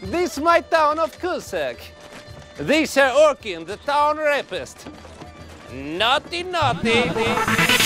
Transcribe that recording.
This my town of Kusak. This are Orkin, the town rapist. Naughty, naughty.